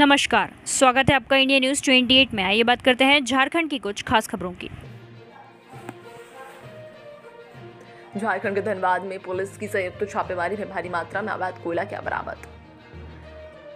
नमस्कार, स्वागत है आपका इंडिया न्यूज़ 28 में। आइए बात करते हैं झारखंड की कुछ खास खबरों की। झारखंड के धनबाद में पुलिस की संयुक्त छापेमारी में भारी मात्रा में अवैध कोयला क्या बरामद।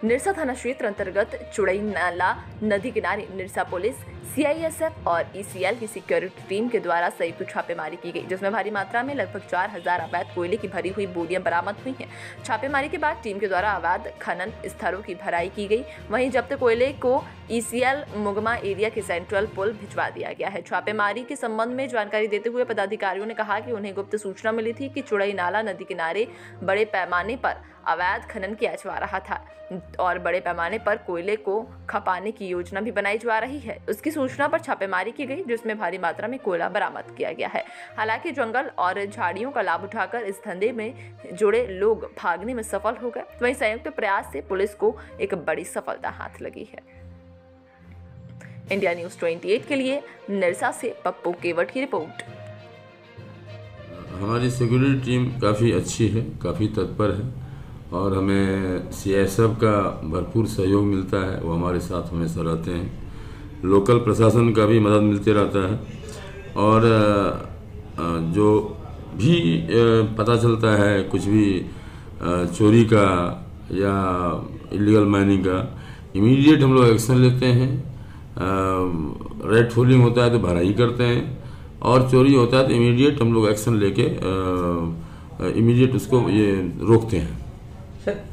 निरसा थाना क्षेत्र अंतर्गत चुड़ई नाला नदी किनारे निरसा पुलिस सीआईएसएफ और ईसीएल की सिक्योरिटी टीम के द्वारा संयुक्त छापेमारी की गई, जिसमें भारी मात्रा में लगभग चार हज़ार अवैध कोयले की भरी हुई बोरियाँ बरामद हुई हैं। छापेमारी के बाद टीम के द्वारा अवैध खनन स्थलों की भराई की गई। वहीं जब्त कोयले को ईसीएल मुगमा एरिया के सेंट्रल पुल भिजवा दिया गया है। छापेमारी के संबंध में जानकारी देते हुए पदाधिकारियों ने कहा कि उन्हें गुप्त सूचना मिली थी कि चुड़ई नाला नदी किनारे बड़े पैमाने पर अवैध खनन किया जा रहा था और बड़े पैमाने पर कोयले को खपाने की योजना भी बनाई जा रही है। उसकी सूचना पर छापेमारी की गई, जिसमें भारी मात्रा में कोयला बरामद किया गया है। हालाँकि जंगल और झाड़ियों का लाभ उठाकर इस धंधे में जुड़े लोग भागने में सफल हो गए। वहीं संयुक्त प्रयास से पुलिस को एक बड़ी सफलता हाथ लगी है। इंडिया न्यूज़ 28 के लिए निरसा से पप्पू केवट की रिपोर्ट। हमारी सिक्योरिटी टीम काफ़ी अच्छी है, काफ़ी तत्पर है। और हमें सीएसएफ का भरपूर सहयोग मिलता है, वो हमारे साथ हमेशा रहते हैं। लोकल प्रशासन का भी मदद मिलते रहता है। और जो भी पता चलता है, कुछ भी चोरी का या इलीगल माइनिंग का इमीडिएट हम लोग एक्शन लेते हैं। रेड फोलिंग होता है तो भराई करते हैं। और चोरी होता है तो इमीडिएट हम लोग एक्शन लेके इमीडिएट उसको ये रोकते हैं। Você